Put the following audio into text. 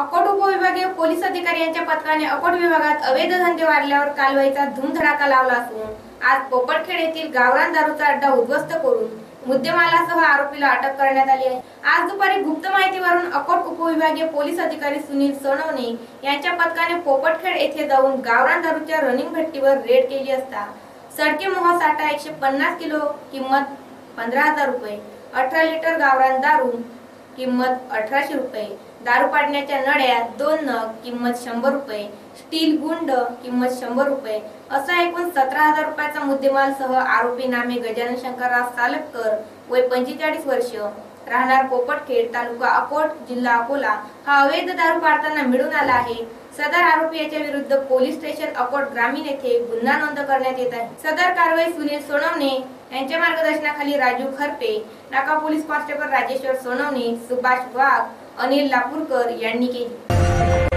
अकोट उपविभागीय पोलीस अधिकारी यांच्या पथकाने अकोट विभागात अवैध धंदे वाढल्यावर कालवाईचा धूमधडाका लावला असून आज पोपटखेड येथील गावरान दारूचा अड्डा उद्ध्वस्त करून मुद्देमालासह आरोपीला अटक करण्यात आली आहे. आज दुपारी गुप्त माहितीवरून अकोट उपविभागीय पोलीस अधिकारी सुनील सोनवणे यांच्या पथकाने पोपटखेड येथे जाऊन गावरान दारूच्या रनिंग भट्टीवर रेड केली असता सडके मोह साठा एकशे पन्नास किलो किंमत पंधरा हजार रुपये अठरा लिटर गावरान दारू किंमत अठराशे रुपये. दारू पाडण्याच्या नळ्या दोन नग किंमत शंभर रुपये. स्टील गुंड किंमत शंभर रुपये. असा एकूण सतरा हजार रुपयाचा मुद्देमाल सह आरोपी नामे गजानन शंकरराव सालपकर वय पंचेचाळीस वर्ष. राहणार पोपटखेड तालुका अकोट जिल्हा अकोला. हा अवैध दारू पाडताना मिळून आला आहे. सदर आरोपी याच्या विरुद्ध पोलीस स्टेशन अकोट ग्रामीण येथे गुन्हा नोंद करण्यात येत आहे. सदर कारवाई सुनील सोनवणे यांच्या मार्गदर्शनाखाली राजू खरपे नाका पोलीस कॉन्स्टेबल राजेश्वर सोनवणे सुभाष वाघ अनिल लापूरकर यांनी केली.